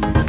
Bye.